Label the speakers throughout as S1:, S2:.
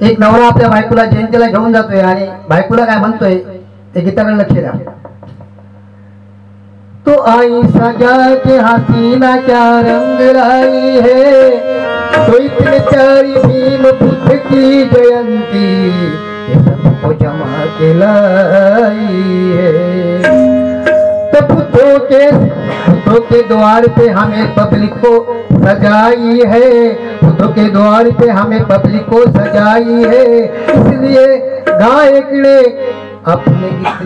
S1: एक नवरा आपल्या बायकोला जयंतीला घेऊन जातोय आणि बायकोला काय म्हणतोय लक्ष द्या तो आई सजा के हसीना क्या रंग लाई है. तो इतने प्यारी भीम बुद्ध की जयंती सबको जमा के लाई है. तो बुद्धों के बुद्धों के द्वार पे हमें पब्लिक को सजाई है। बुद्धों के द्वार पे हमें पब्लिक को सजाई है। इसलिए गायक ने अपने गीत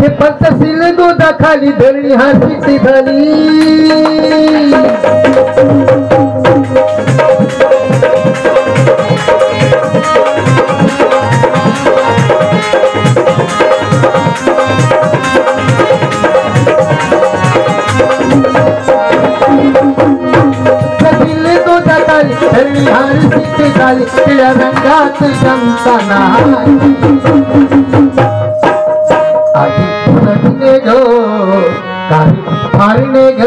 S1: हे। पंचशील गोदा खाली धरणी हासी झाली सिद्ध झाली रंगात शंकाना आधी रडणे ग काही हारणे ग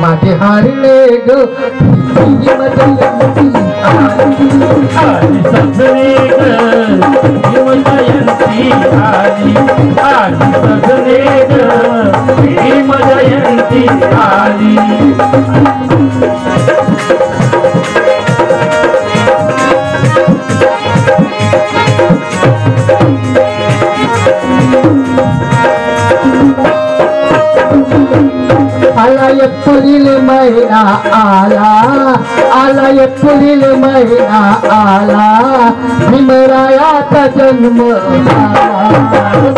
S1: माझे हारणे ग मजयंती
S2: सजने ग हिमजयंती आली. सजने ग हिमजयंती आली.
S1: आला एप्रिल महिना आला आला एप्रिल महिना आला भीमरायाचा जन्म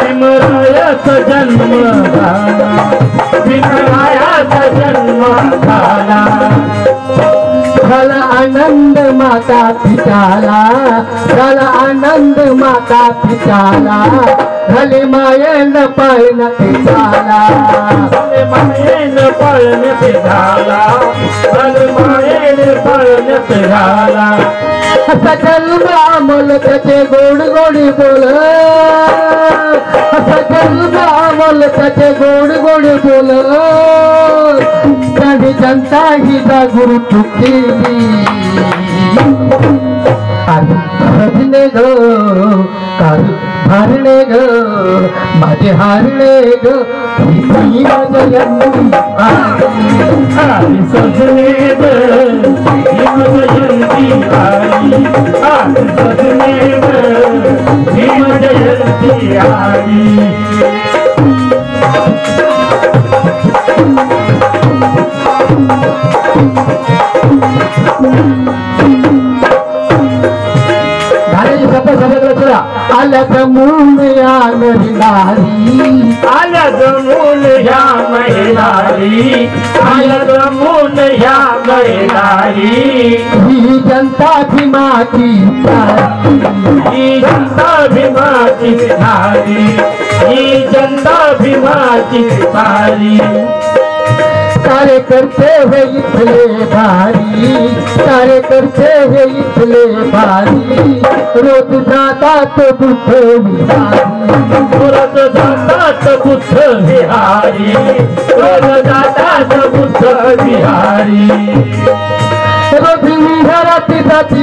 S2: भीमरायाचा जन्म भीमरायाचा जन्म झाला.
S1: झाला आनंद माता पिताला झाला आनंद माता पिताला. झाले. मायन पाळण पिताला
S2: भले मायेन पळण्यात झाला भले मायेन पळण्यात झाला.
S1: सकल ब्राह्मण त्याचे गोड गोडी बोल. सकल ब्राह्मण त्याचे गोड गोड बोल. काही जनता ही जागृत केली आणि भजने ग माझे हारले ग ही ती जयंती आली.
S2: आली सजने ग हिमजयंती आली
S1: झालेली शब्द या नरी नारी
S2: ह्या
S1: ही जनता भीमाची
S2: ही जनता भीमाची नारी ही जनता भीमाची सारी
S1: करते हे इथले भारी कार्यकर्ते हे इथले भारी रोज जातात बुद्ध विहारी.
S2: रोज जातात बुद्ध विहारी. रोज जातात बुद्ध विहारी.
S1: रोज विहारात जाती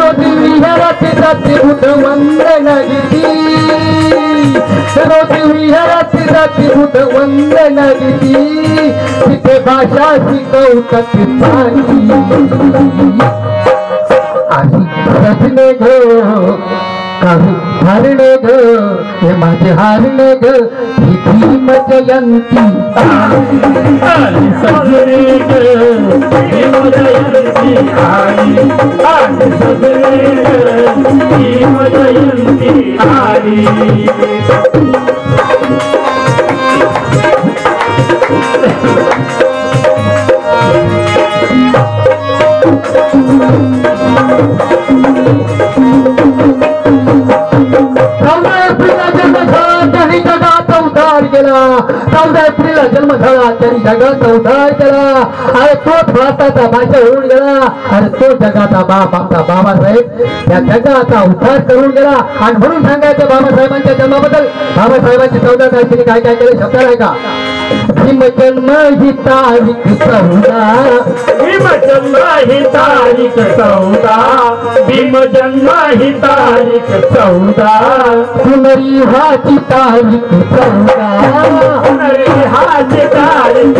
S1: रोज विहारात जाती बुद्ध वंदन गीती रोज विहारात जाती बुध वंदन दिली तिथे भाषा शिकवतात आधी आणि रचने ग काही हारणे ग हे माझे हारणे ग ही भीम जयंती
S2: सजने ग हिमजयंती आली आली आली.
S1: त्यांनी जगाचा उद्धार केला अरे तोच भारताचा भाषा होऊन गेला. अरे तो जगाचा बाप आमचा बाबासाहेब. या जगाचा उद्धार करून गेला. आणि म्हणून सांगायचं बाबासाहेबांच्या जन्माबद्दल. बाबासाहेबांची चौदा तारखेने काय काय केलं शब्द आहे का? भीम जन्म ही तारीख चौदा.
S2: भीम जन्म ही तारीख चौदा. भीम जन्म ही तारीख चौदा.
S1: पुनरिहाची तारीख चौदा.
S2: पुनरिहाची तारीख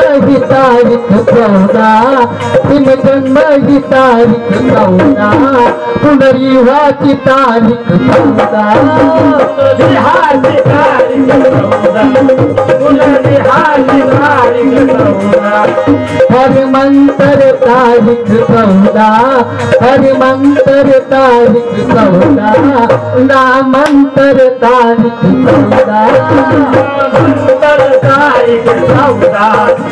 S1: भीम ही तारीख चौदा भीम जन्म ही तारीख चौदा पुनरिहाची तारीख चौदा.
S2: पुनरिहाची तारीख चौदा पुनरिहाची तारीख चौदा.
S1: हरमंतर तारीख चौदा. नामंतर तारीख चौदा.
S2: तारीख चौदा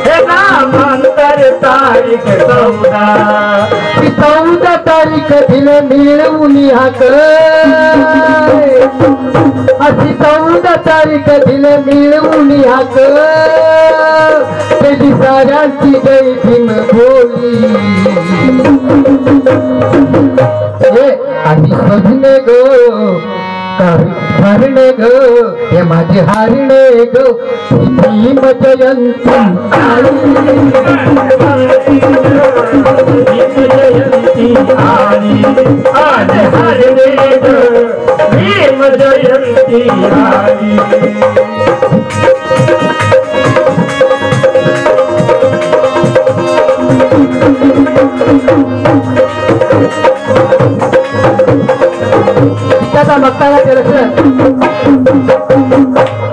S2: हे नामांतर तारीख चौदा
S1: ती चौदा तारीख दिले मिळवून हाक। अशी चौदा तारीख दिले मिळवून हाक। त्याची साऱ्यांची जय भीम बोली। हे आणि शोधणे गो। हरणे ग हे माझे हारणे ग. भीम जयंती.
S2: भीम जयंती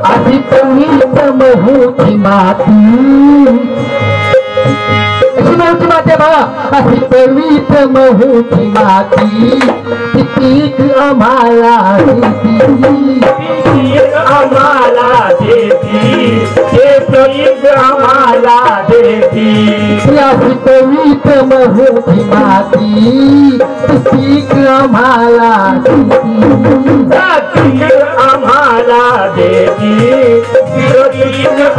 S1: आधी तुम्ही महूची माती. अशी नव्हती माती आहे बाबा अशी पवित महूची माती. किती आम्हाला
S2: आम्हाला ते आम्हाला देती
S1: माती पीक आम्हाला देती.
S2: आम्हाला देती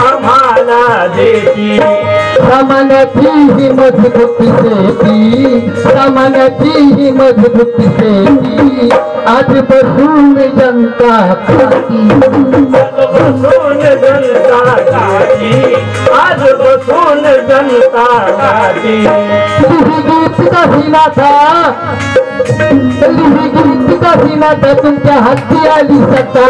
S2: आम्हाला देती
S1: समानाची ही मजबूत शेती ही मजबूत शेती आज बसून जनता खाती
S2: बसून आज बसून जनता गाठी.
S1: लिही गीत नाथा गीत नाथा तुमच्या हाती आली सत्ता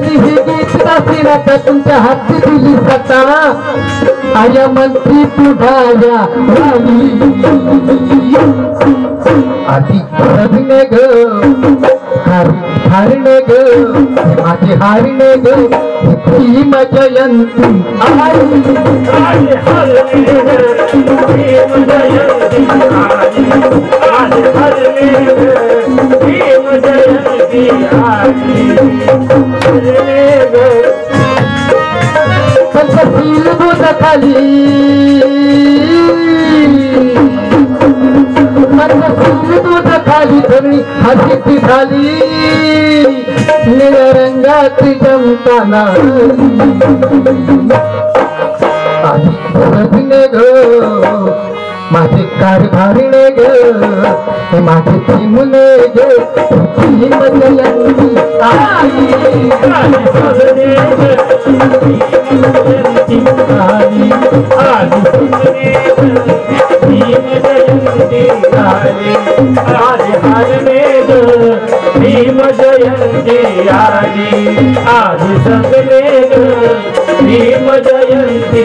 S1: लिही गीत कशी नाथा तुमच्या हाती दिली सत्ता आया मंत्री पुढाया आधी रविने ग. हारी हारणे ग माझे हारणे ग भीम जयंती आई
S2: आज हरणे भीम जयंती आली आज हरणे भीम जयंती आली हरणे
S1: पंचशील बोध खाली पंचशील बोध खाली सगळी हसिती झाली निरंगाची जमताना ग माझे कारभारणे ग हे माझे चिमुने ग भीम जयंती
S2: आली आज भीम जयंती